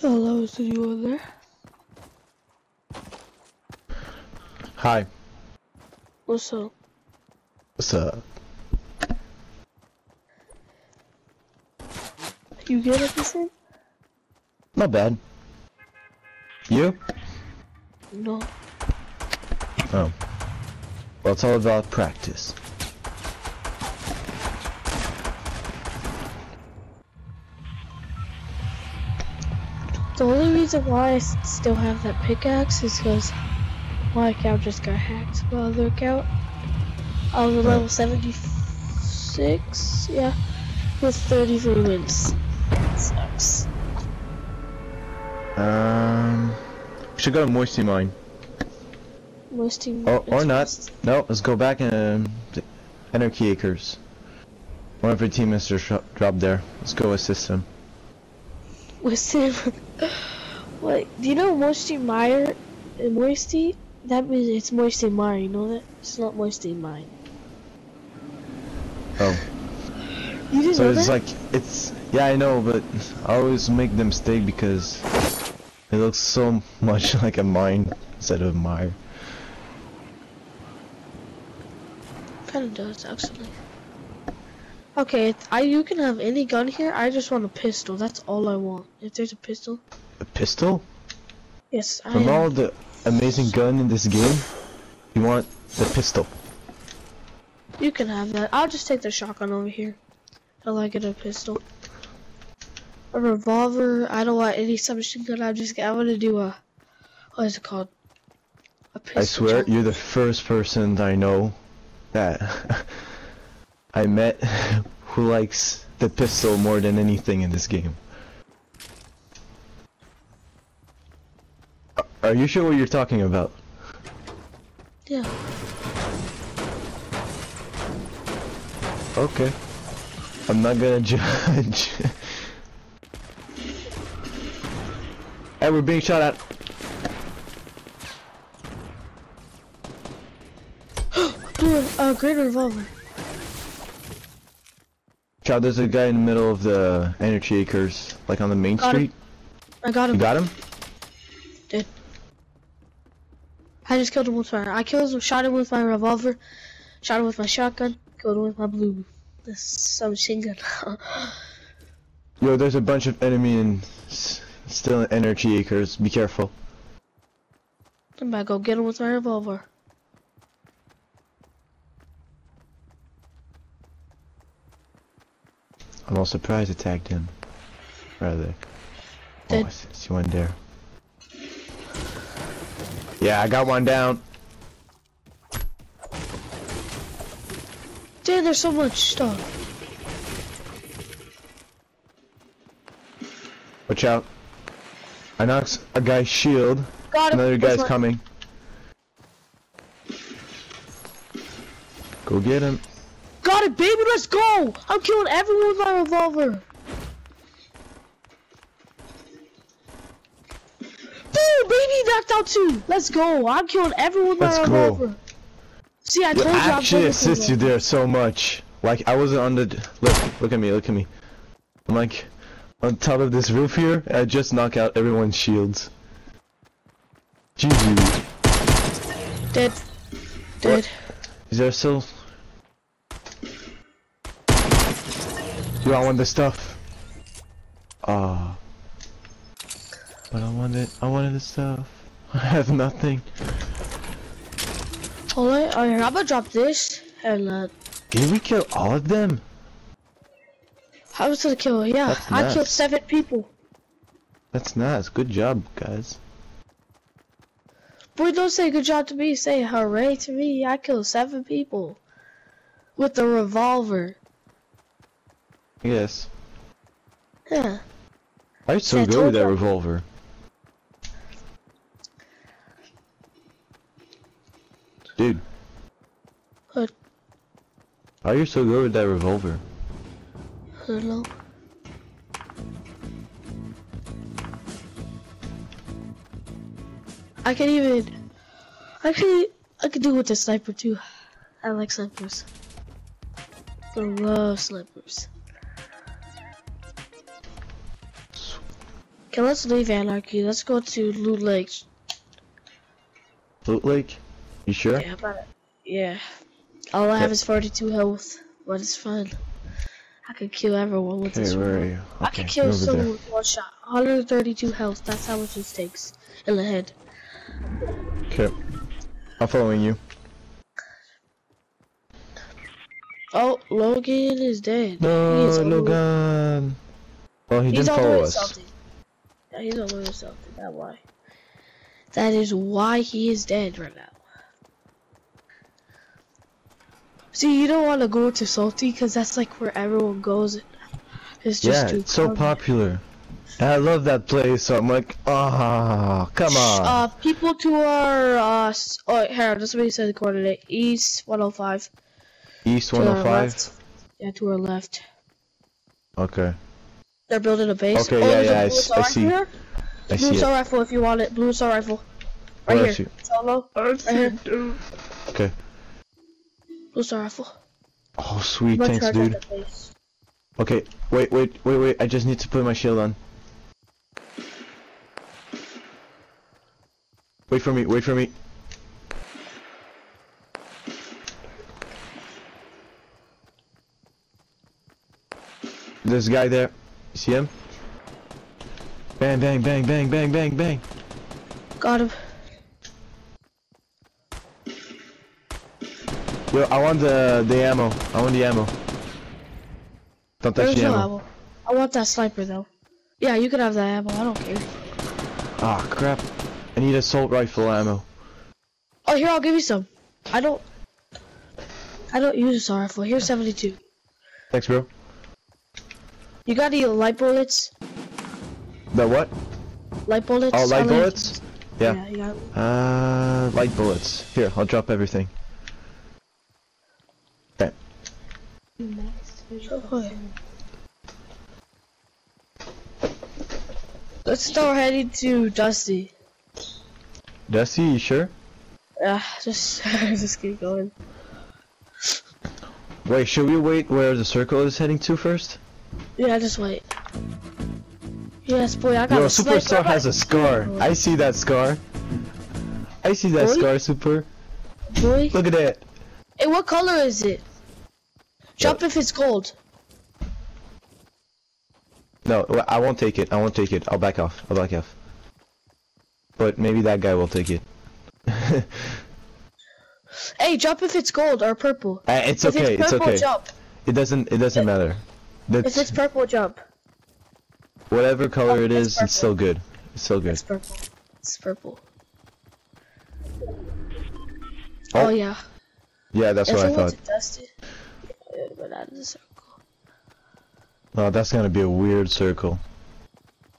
Hello, is anyone there? Hi. What's up? What's up? You good at this thing? Not bad. You? No. Oh. Well, it's all about practice. The only reason why I still have that pickaxe is because my account just got hacked. My other account, I was level 76, yeah, with 33 wins. Sucks. Um, we should go to Moisty Mine. Wasting. Or, or not. No, let's go back and um, Anarchy Acres. One of our teammates just dropped there. Let's go assist him. Wasting. Wait, do you know Moisty Mire? uh, Moisty? That means it's Moisty Mire, you know that? It's not Moisty Mine. Oh. You didn't So know it's that? like, it's, yeah I know, but I always make the mistake because it looks so much like a mine instead of a mire. Kind of does, actually. Okay, I you can have any gun here. I just want a pistol. That's all I want. If there's a pistol, A pistol? yes, I From all the amazing gun in this game, you want the pistol. You can have that. I'll just take the shotgun over here. I like it a pistol. A revolver. I don't want any submachine gun. I'm just. I want to do a. What is it called? A pistol. I swear, you're the first person I know that I met who likes the pistol more than anything in this game. Uh, are you sure what you're talking about? Yeah. Okay. I'm not gonna judge. hey, we're being shot at. Dude, a great revolver. There's a guy in the middle of the Anarchy Acres, like on the main Got him. street. I got him. You him. got him? I just killed him with my. I killed him. Shot him with my revolver. Shot him with my shotgun. Killed him with my blue. This submachine gun. Yo, there's a bunch of enemy in s- still Anarchy Acres. Be careful. I'm about to go get him with my revolver. I'm all surprised I tagged him. Are? Oh. I see one there. Yeah, I got one down. Dude, there's so much stuff. Watch out. I knocked a guy's shield. Got. Another with guy's coming. Go get him. Got it, baby. Let's go. I'm killing everyone with my revolver. Boom, baby, knocked out two. Let's go. I'm killing everyone with my Let's go. revolver. See, I told you I actually assist you there so much. Like I wasn't on the look. Look at me. Look at me. I'm like on top of this roof here. and I just knock out everyone's shields. GG. Dead. Dead. Is there still? Yo, I want the stuff. Ah. but I wanted. I wanted the stuff. I have nothing. Alright, alright, I'm gonna drop this and uh Did we kill all of them? I was gonna kill yeah, That's I killed seven people. That's nice. Good job, guys. Boy, don't say good job to me, say hooray to me. I killed seven people. With the revolver. Yes. Yeah. Why are you so good with that revolver? Dude. What? Why are you so good with that revolver? Hello. I can even actually I could do with the sniper too. I like snipers. I love snipers. Okay, let's leave Anarchy. Let's go to Loot Lake. Loot Lake? You sure? Yeah, but yeah. All I have is 42 health, but it's fun. I could kill everyone with Okay, this where one. are you? I Okay, could kill over there. someone with one shot. 132 health. That's how much it takes in the head. Okay. I'm following you. Oh, Logan is dead. No, Logan. Well, he He's didn't follow us. something. Yeah, he's way to something. That's why. That is why he is dead right now. See, you don't want to go to Salty because that's like where everyone goes. It's just Yeah, too it's so popular. And I love that place, so I'm like, ah, come on. Uh, people to our, uh, oh, here, this is what he said the coordinate. East 105. East 105? Yeah, to our left. Okay, They're building a base. Okay, oh, yeah, there's a yeah, I blue s- assault I see. Here. I Blue see it. rifle if you want it. Blue assault rifle. Right Where here. is she? Solo. Right here. Okay. Blue assault rifle. Oh, sweet, Much thanks, dude. at the base. Okay, wait, wait, wait, wait. I just need to put my shield on. Wait for me, wait for me. There's a guy there. You see him? Bang, bang, bang, bang, bang, bang, bang. Got him. Yo, I want the the ammo. I want the ammo. Don't touch There's the no ammo. ammo. I want that sniper though. Yeah, you can have that ammo. I don't care. Ah, crap. I need assault rifle ammo. Oh, here I'll give you some. I don't. I don't use assault rifle. Here's 72. Thanks, bro. You got any light bullets? The what? Light bullets? Oh, light bullets? Yeah. Yeah. Uh, light bullets. Here, I'll drop everything. Okay. Okay. Let's start heading to Dusty. Dusty, you sure? Yeah, just just keep going. Wait, should we wait where the circle is heading to first? Yeah, just wait. Yes, boy, I got Yo, a sniper. Superstar has a scar. I see that scar. I see that Boy? scar, Super. boy. Look at that. Hey, what color is it? Jump if it's gold. No, I won't take it. I won't take it. I'll back off. I'll back off. But maybe that guy will take it. uh, Hey, jump if it's gold or purple. it's if okay. it's It's purple, okay. jump. It doesn't. It doesn't matter. That's it's purple, jump. whatever color it it's is. It's still good. It's still good. It's purple. It's purple. Oh. Oh, yeah. Yeah, that's if what I it thought. to Dusty, it would out of the circle. Oh, that's gonna be a weird circle.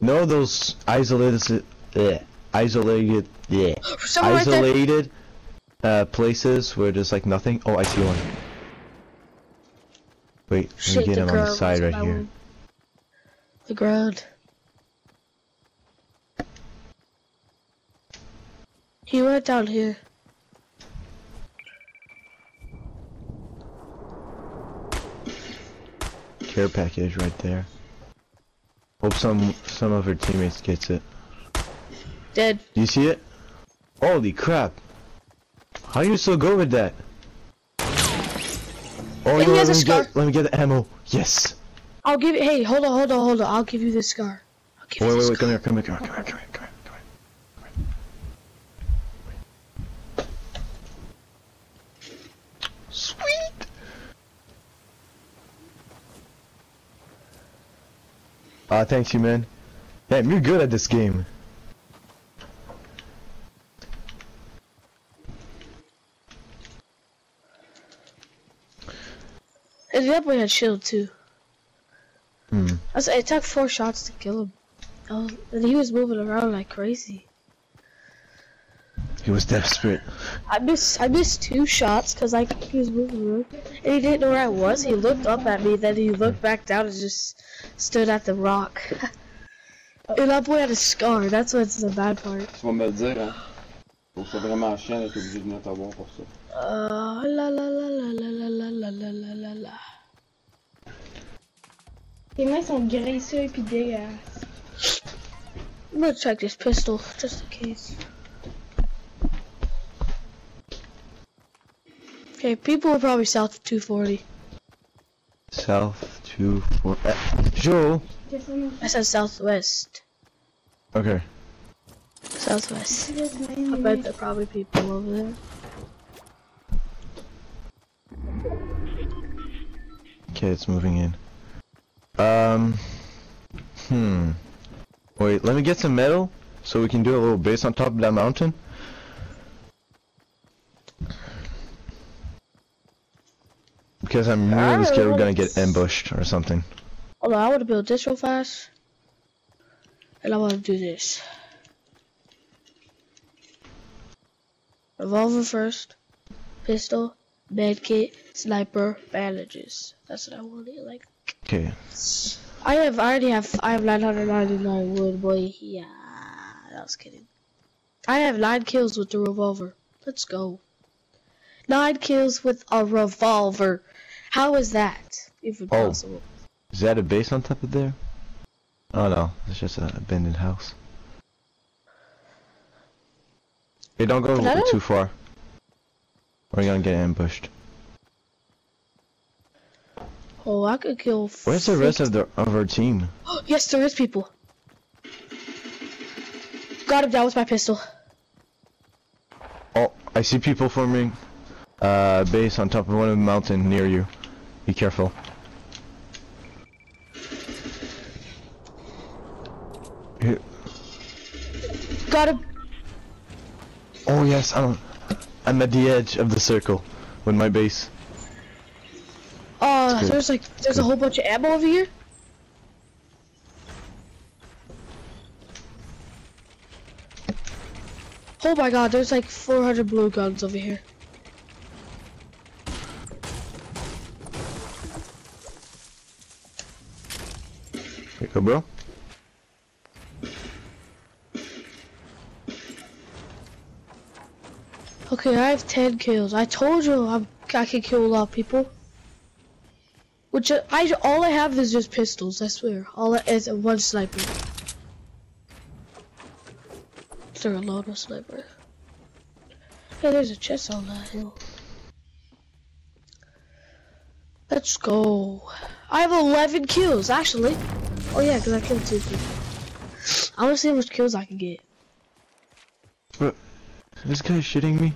No, those isolated, yeah, isolated, yeah, Someone right isolated uh, places where there's like nothing. Oh, I see one. Wait, let me get him on the side right here. The ground. He went down here. Care package right there. Hope some some of her teammates gets it. Dead. Do you see it? Holy crap! How you still go with that? Oh, he has let a me scar. get let me get the ammo. Yes. I'll give it. Hey, hold on, hold on, hold on. I'll give you this scar. I'll give Wait, you wait, wait, come here, come here, come here, come here, come here, come here, come here. Sweet! Ah, thanks you, man. Damn, you're good at this game. And that boy had shield too. Hmm. I was, it took four shots to kill him. Oh, and he was moving around like crazy. He was desperate. I missed I missed two shots because like he was moving around and he didn't know where I was. He looked up at me, then he looked back down and just stood at the rock. and that boy had a scar. That's what's the bad part. Tu vas me le dire, hein. Faut que c'est vraiment chiant d'être obligé de venir te voir pour ça. Uh, la la la la la la la la la la la la. Tes mains sont graisseuses pis dégueulasses. I'm gonna check this pistol just in case. Okay, people are probably south of 240. South two four. Uh, Joel. I said southwest. Okay. Southwest. I bet there are probably people over there. Okay, it's moving in. Um. Hmm. Wait, let me get some metal so we can do a little base on top of that mountain. Because I'm really scared we're gonna get ambushed or something. Hold on, I want to build this real fast. And I want to do this. Revolver first. Pistol. Medkit. Sniper. Bandages. That's what I want to like. Okay. I have, I already have, I have 999 wood, boy. Yeah, I was kidding. I have 9 kills with the revolver. Let's go. 9 kills with a revolver. How is that even Oh. possible? Is that a base on top of there? Oh no, it's just an abandoned house. Hey, don't go But I don't- too far. We're gonna get ambushed. Oh, I could kill. Where's the rest of the of our team? yes, there is people. Got him down with my pistol. Oh, I see people forming uh base on top of one of the mountain near you. Be careful. Here- Got him. Oh yes, I'm I'm at the edge of the circle with my base. Uh, good. there's like, there's a whole bunch of ammo over here. Oh my god, there's like 400 blue guns over here. Here you go, bro. Okay, I have 10 kills. I told you I'm, I can kill a lot of people. Which uh, I all I have is just pistols. I swear, all I, is one sniper. Is there a lot of sniper? Hey, there's a chest on that hill. Let's go. I have 11 kills actually. Oh yeah, because I killed two people. I want to see how much kills I can get. This guy's shitting me.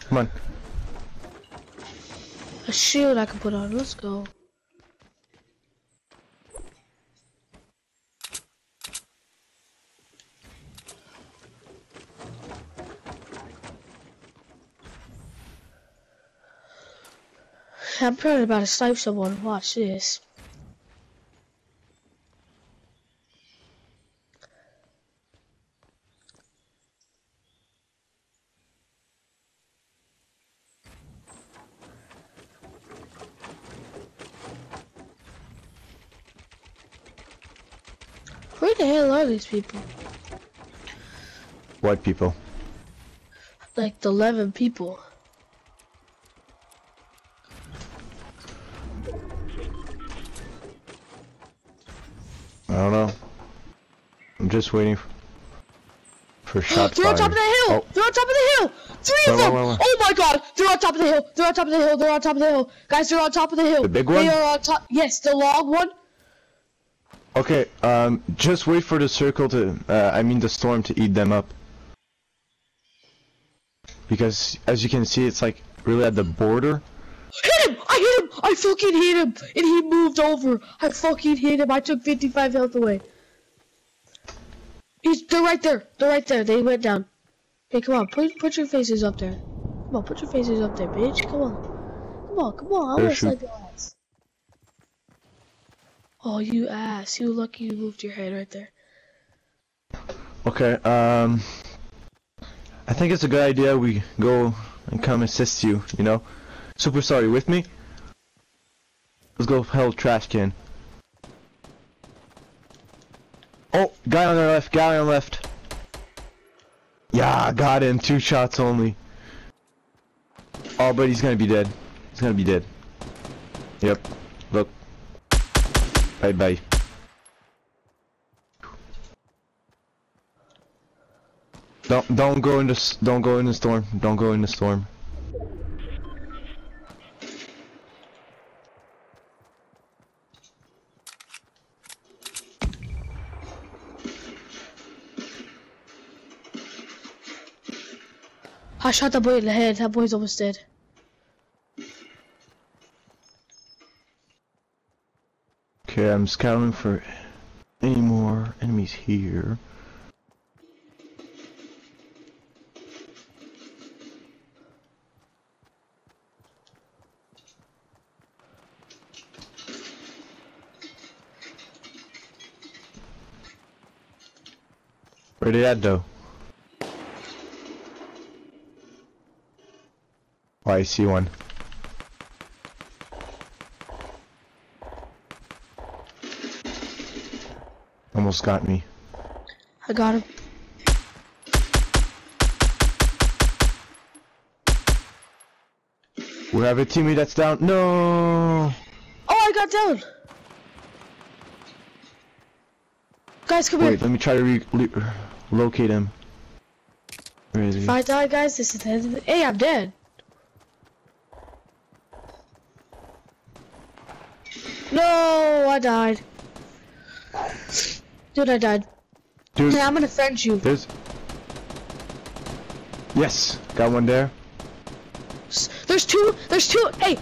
Come on. A shield I can put on. Let's go. I'm probably about to snipe someone. Watch this. Where the hell are these people? White people. Like the 11 people. I don't know. I'm just waiting for shots They're on top of the hill! Oh. They're on top of the hill! Three of them! where, where, where? Oh my god! They're on top of the hill! They're on top of the hill! They're on top of the hill! Guys, they're on top of the hill! The big They one? are on top. Yes, the long one. Okay, um, just wait for the circle to, uh, I mean the storm to eat them up. Because, as you can see, it's like really at the border. Hit him! I hit him! I fucking hit him! And he moved over! I fucking hit him! I took 55 health away. He's, they're right there! They're right there! They went down. Hey, come on, put, put your faces up there. Come on, put your faces up there, bitch. Come on. Come on, come on. I want to shoot. Oh, you ass. You lucky you moved your head right there. Okay, um, I think it's a good idea we go and come assist you, you know? Super sorry, with me? Let's go help trash can. Oh, guy on the left, guy on the left. Yeah, got him, two shots only. Oh, but he's gonna be dead. He's gonna be dead. Yep. Bye bye. Don't don't go in the don't go in the storm. Don't go in the storm. I shot that boy in the head. That boy's almost dead. Okay, I'm scouting for any more enemies here. Where did that go? Oh, I see one. Almost got me. I got him. We have a teammate that's down. No. Oh, I got down. Guys, come Wait, here. let me try to locate him. Where is he? If I die, guys, this is the end of it. Hey, I'm dead. No, I died. Dude, I died. Dude, I'm gonna friend you. there's. Yes, got one there. S- There's two. There's two. Hey.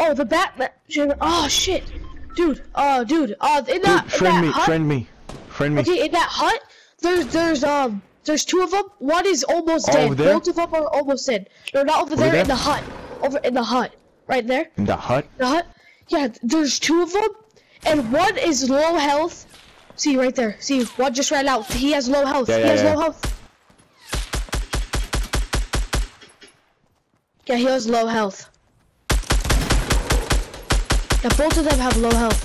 Oh, the Batman. Oh shit. Dude. Oh, dude. Uh, in Dude, that, in friend that me, hut. friend me, friend me. Okay, in that hut, there's there's um there's two of them. One is almost dead. over there? Both of them are almost dead. No, not over, there, there? in the hut. Over in the hut, right there. In the hut. The hut. Yeah, there's two of them, and one is low health. See right there. See, one just ran out. He has low health. Yeah, he yeah, has yeah. low health. Yeah, he has low health. Yeah, both of them have low health.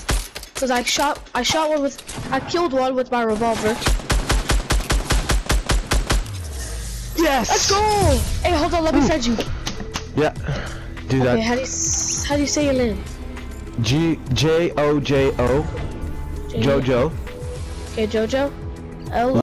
Cause I shot, I shot one with, I killed one with my revolver. Yes. Let's go! Hey, hold on, let me hmm. send you. Yeah. Do Okay, that. how do you, how do you say your name? G J O J O. J- Jojo. Okay, Jojo. L